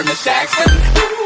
in the Jackson.